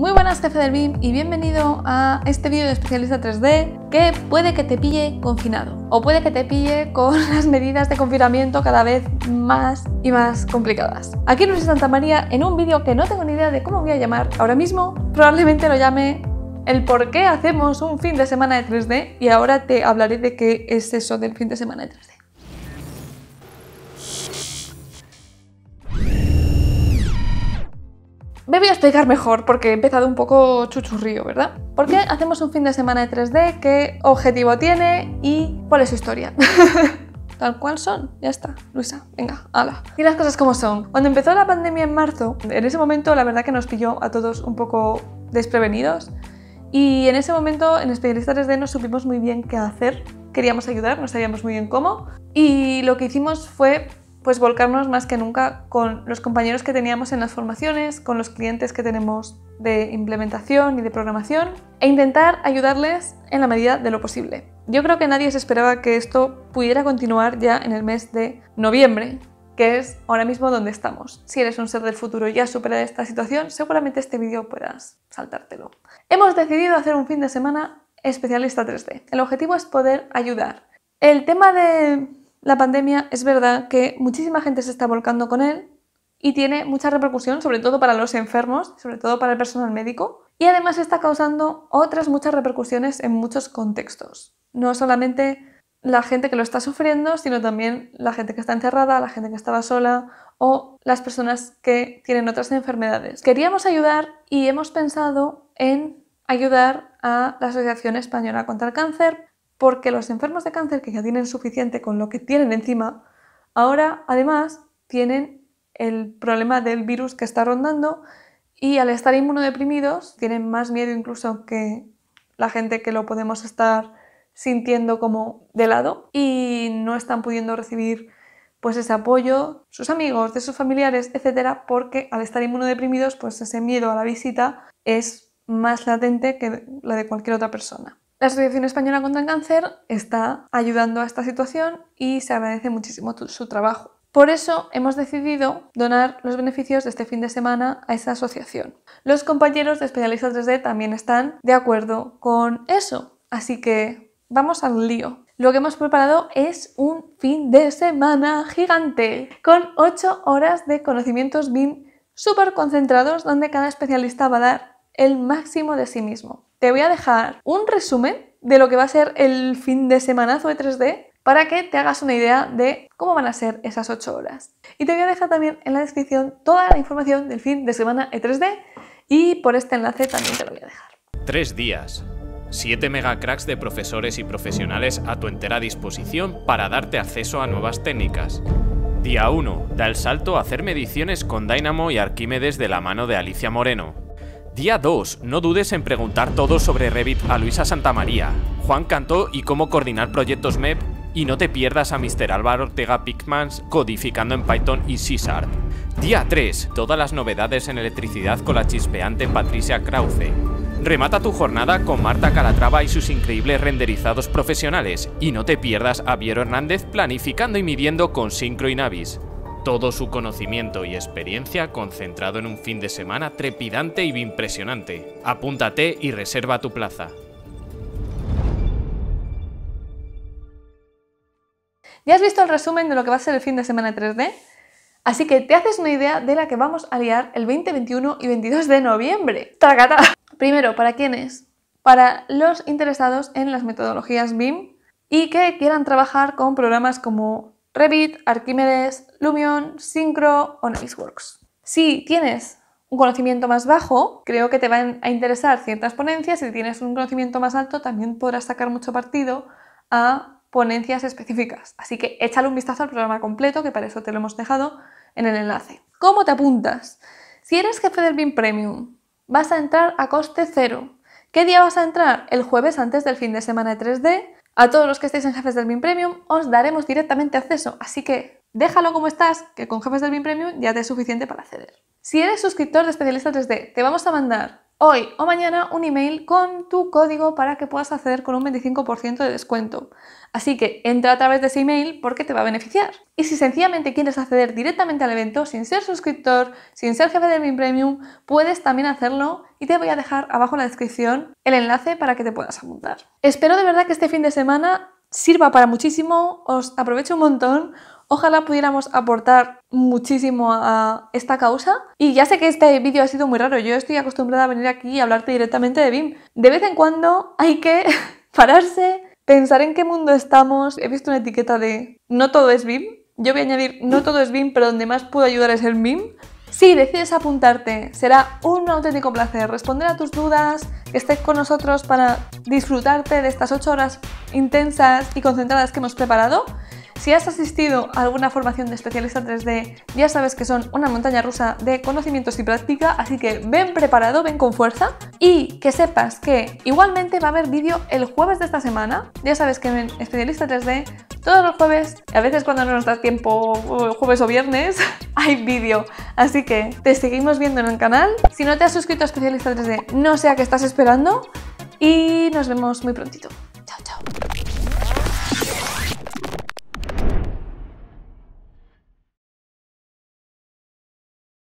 Muy buenas jefe del BIM y bienvenido a este vídeo de especialista 3D que puede que te pille confinado o puede que te pille con las medidas de confinamiento cada vez más y más complicadas. Aquí Luis Santa María en un vídeo que no tengo ni idea de cómo voy a llamar ahora mismo, probablemente lo llame el por qué hacemos un fin de semana de 3D y ahora te hablaré de qué es eso del fin de semana de 3D. Me voy a explicar mejor porque he empezado un poco chuchurrío, ¿verdad? ¿Por qué hacemos un fin de semana de 3D? ¿Qué objetivo tiene? ¿Y cuál es su historia? Tal cual son, ya está, Luisa, venga, hala. Y las cosas como son. Cuando empezó la pandemia en marzo, en ese momento la verdad que nos pilló a todos un poco desprevenidos. Y en ese momento en Especialista 3D no supimos muy bien qué hacer. Queríamos ayudar, no sabíamos muy bien cómo. Y lo que hicimos fue pues volcarnos más que nunca con los compañeros que teníamos en las formaciones, con los clientes que tenemos de implementación y de programación e intentar ayudarles en la medida de lo posible. Yo creo que nadie se esperaba que esto pudiera continuar ya en el mes de noviembre, que es ahora mismo donde estamos. Si eres un ser del futuro y ya superado esta situación, seguramente este vídeo puedas saltártelo. Hemos decidido hacer un fin de semana especialista 3D. El objetivo es poder ayudar. El tema de la pandemia es verdad que muchísima gente se está volcando con él y tiene mucha repercusión, sobre todo para los enfermos, sobre todo para el personal médico, y además está causando otras muchas repercusiones en muchos contextos. No solamente la gente que lo está sufriendo, sino también la gente que está encerrada, la gente que estaba sola o las personas que tienen otras enfermedades. Queríamos ayudar y hemos pensado en ayudar a la Asociación Española contra el Cáncer porque los enfermos de cáncer que ya tienen suficiente con lo que tienen encima, ahora además tienen el problema del virus que está rondando y al estar inmunodeprimidos tienen más miedo incluso que la gente que lo podemos estar sintiendo como de lado y no están pudiendo recibir pues ese apoyo, sus amigos, de sus familiares, etcétera, porque al estar inmunodeprimidos, pues ese miedo a la visita es más latente que la de cualquier otra persona. La Asociación Española contra el Cáncer está ayudando a esta situación y se agradece muchísimo su trabajo. Por eso hemos decidido donar los beneficios de este fin de semana a esa asociación. Los compañeros de especialistas 3D también están de acuerdo con eso, así que vamos al lío. Lo que hemos preparado es un fin de semana gigante con 8 horas de conocimientos BIM súper concentrados donde cada especialista va a dar el máximo de sí mismo te voy a dejar un resumen de lo que va a ser el fin de semanazo de 3D para que te hagas una idea de cómo van a ser esas 8 horas. Y te voy a dejar también en la descripción toda la información del fin de semana E3D y por este enlace también te lo voy a dejar. Tres días. Siete megacracks de profesores y profesionales a tu entera disposición para darte acceso a nuevas técnicas. Día 1. Da el salto a hacer mediciones con Dynamo y Arquímedes de la mano de Alicia Moreno. Día 2. No dudes en preguntar todo sobre Revit a Luisa Santamaría, Juan Cantó y cómo coordinar proyectos MEP y no te pierdas a Mr. Álvaro Ortega Pickmans codificando en Python y C Día 3. Todas las novedades en electricidad con la chispeante Patricia Krause. Remata tu jornada con Marta Calatrava y sus increíbles renderizados profesionales y no te pierdas a Viero Hernández planificando y midiendo con Syncro y Navis todo su conocimiento y experiencia concentrado en un fin de semana trepidante y impresionante. Apúntate y reserva tu plaza. ¿Ya has visto el resumen de lo que va a ser el fin de semana 3D? Así que te haces una idea de la que vamos a liar el 20, 21 y 22 de noviembre. ¡Tragata! Primero, ¿para quiénes? Para los interesados en las metodologías BIM y que quieran trabajar con programas como Revit, Archimedes, Lumion, Synchro o Navisworks. Si tienes un conocimiento más bajo, creo que te van a interesar ciertas ponencias si tienes un conocimiento más alto también podrás sacar mucho partido a ponencias específicas. Así que échale un vistazo al programa completo, que para eso te lo hemos dejado en el enlace. ¿Cómo te apuntas? Si eres jefe del BIM Premium, vas a entrar a coste cero. ¿Qué día vas a entrar? El jueves antes del fin de semana de 3D a todos los que estéis en Jefes del BIM Premium os daremos directamente acceso, así que déjalo como estás, que con Jefes del BIM Premium ya te es suficiente para acceder. Si eres suscriptor de Especialista 3D, te vamos a mandar hoy o mañana un email con tu código para que puedas acceder con un 25% de descuento. Así que entra a través de ese email porque te va a beneficiar. Y si sencillamente quieres acceder directamente al evento sin ser suscriptor, sin ser jefe de mi Premium, puedes también hacerlo y te voy a dejar abajo en la descripción el enlace para que te puedas apuntar. Espero de verdad que este fin de semana sirva para muchísimo, os aprovecho un montón. Ojalá pudiéramos aportar muchísimo a esta causa. Y ya sé que este vídeo ha sido muy raro, yo estoy acostumbrada a venir aquí y hablarte directamente de BIM. De vez en cuando hay que pararse, pensar en qué mundo estamos. He visto una etiqueta de no todo es BIM. Yo voy a añadir no todo es BIM, pero donde más puedo ayudar es el BIM. Si decides apuntarte, será un auténtico placer responder a tus dudas, que estés con nosotros para disfrutarte de estas 8 horas intensas y concentradas que hemos preparado. Si has asistido a alguna formación de especialista 3D, ya sabes que son una montaña rusa de conocimientos y práctica, así que ven preparado, ven con fuerza y que sepas que igualmente va a haber vídeo el jueves de esta semana. Ya sabes que en especialista 3D todos los jueves, a veces cuando no nos da tiempo, jueves o viernes, hay vídeo. Así que te seguimos viendo en el canal. Si no te has suscrito a especialista 3D, no sé a qué estás esperando y nos vemos muy prontito.